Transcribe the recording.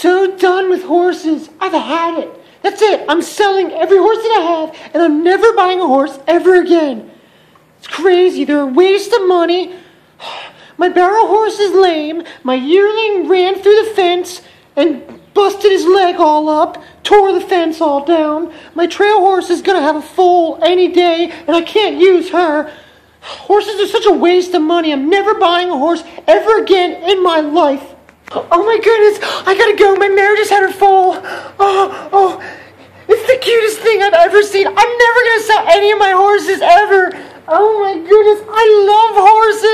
so done with horses. I've had it. That's it. I'm selling every horse that I have, and I'm never buying a horse ever again. It's crazy. They're a waste of money. My barrel horse is lame. My yearling ran through the fence and busted his leg all up, tore the fence all down. My trail horse is gonna have a foal any day, and I can't use her. Horses are such a waste of money. I'm never buying a horse ever again in my life. Oh my goodness, I gotta go. My mare just had her foal. Oh, oh, it's the cutest thing I've ever seen. I'm never gonna sell any of my horses ever. Oh my goodness, I love horses.